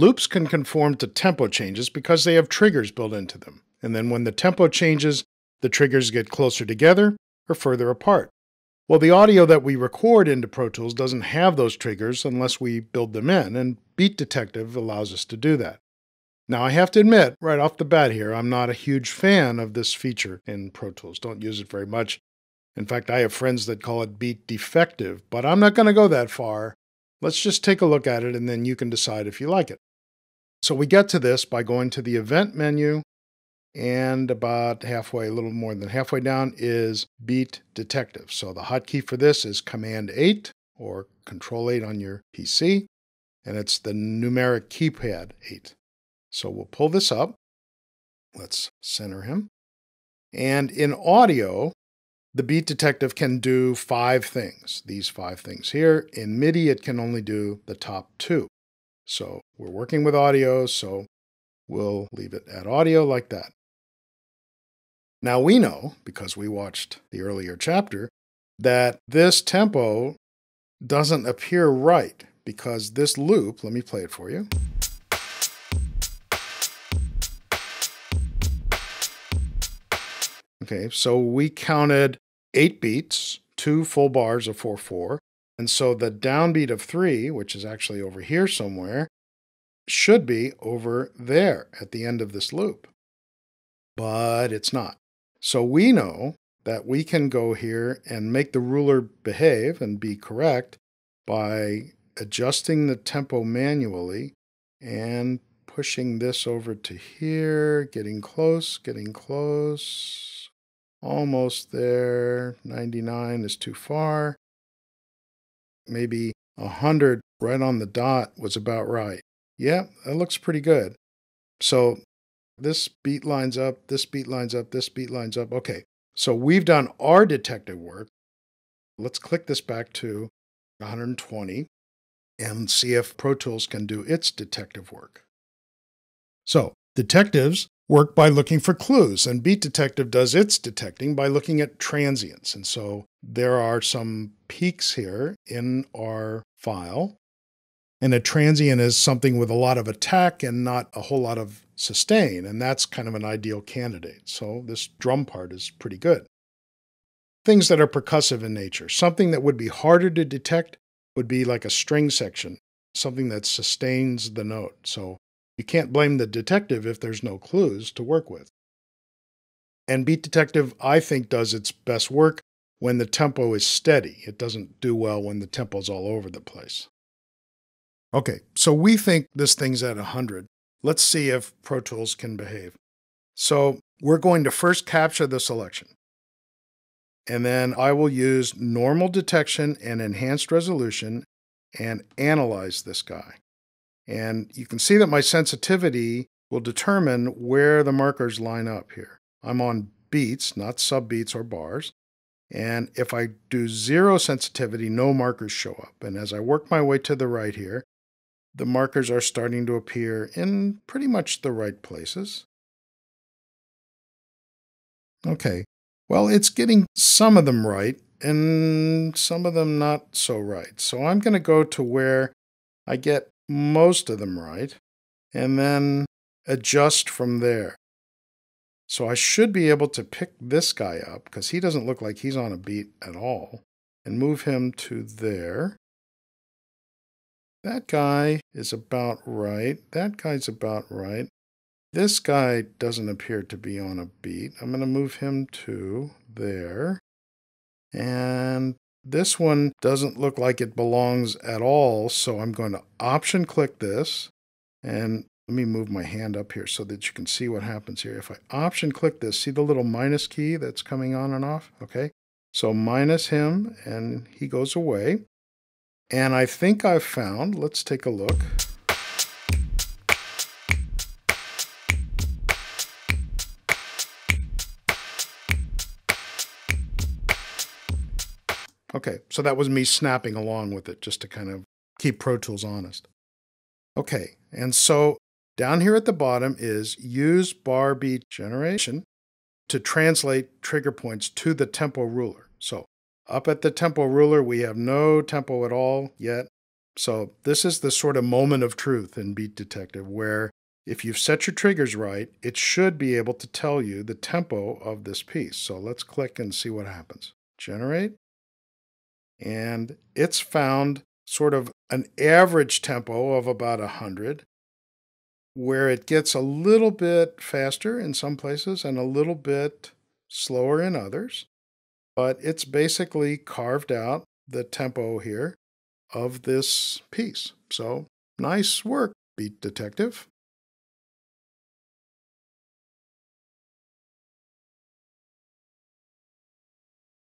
Loops can conform to tempo changes because they have triggers built into them. And then when the tempo changes, the triggers get closer together or further apart. Well, the audio that we record into Pro Tools doesn't have those triggers unless we build them in, and Beat Detective allows us to do that. Now, I have to admit, right off the bat here, I'm not a huge fan of this feature in Pro Tools. Don't use it very much. In fact, I have friends that call it beat defective, but I'm not going to go that far. Let's just take a look at it and then you can decide if you like it. So we get to this by going to the event menu and about halfway, a little more than halfway down is beat detective. So the hotkey for this is command 8 or control 8 on your PC and it's the numeric keypad 8. So we'll pull this up. Let's center him. And in audio, the Beat Detective can do five things, these five things here. In MIDI, it can only do the top two. So we're working with audio, so we'll leave it at audio like that. Now we know, because we watched the earlier chapter, that this tempo doesn't appear right because this loop, let me play it for you. Okay, so we counted eight beats, two full bars of 4 4. And so the downbeat of three, which is actually over here somewhere, should be over there at the end of this loop. But it's not. So we know that we can go here and make the ruler behave and be correct by adjusting the tempo manually and pushing this over to here, getting close, getting close, almost there. 99 is too far. Maybe 100 right on the dot was about right. Yeah, that looks pretty good. So this beat lines up, this beat lines up, this beat lines up. Okay, so we've done our detective work. Let's click this back to 120 and see if Pro Tools can do its detective work. So, detectives work by looking for clues, and Beat Detective does its detecting by looking at transients. And so there are some peaks here in our file. And a transient is something with a lot of attack and not a whole lot of sustain, and that's kind of an ideal candidate. So this drum part is pretty good. Things that are percussive in nature. Something that would be harder to detect would be like a string section, something that sustains the note. So you can't blame the detective if there's no clues to work with. And Beat Detective, I think, does its best work when the tempo is steady. It doesn't do well when the tempo's all over the place. Okay, so we think this thing's at 100. Let's see if Pro Tools can behave. So we're going to first capture the selection. And then I will use normal detection and enhanced resolution and analyze this guy. And you can see that my sensitivity will determine where the markers line up here. I'm on beats, not subbeats or bars. And if I do zero sensitivity, no markers show up. And as I work my way to the right here, the markers are starting to appear in pretty much the right places. Okay, well, it's getting some of them right and some of them not so right. So I'm going to go to where I get most of them right and then adjust from there. So I should be able to pick this guy up because he doesn't look like he's on a beat at all and move him to there. That guy is about right. That guy's about right. This guy doesn't appear to be on a beat. I'm going to move him to there. And this one doesn't look like it belongs at all, so I'm going to option click this. And let me move my hand up here so that you can see what happens here. If I option click this, see the little minus key that's coming on and off? Okay, so minus him, and he goes away. And I think I've found, let's take a look. Okay, so that was me snapping along with it just to kind of keep Pro Tools honest. Okay, and so down here at the bottom is use bar beat generation to translate trigger points to the tempo ruler. So up at the tempo ruler, we have no tempo at all yet. So this is the sort of moment of truth in Beat Detective where if you've set your triggers right, it should be able to tell you the tempo of this piece. So let's click and see what happens. Generate. And it's found sort of an average tempo of about 100, where it gets a little bit faster in some places and a little bit slower in others. But it's basically carved out the tempo here of this piece. So nice work, Beat Detective.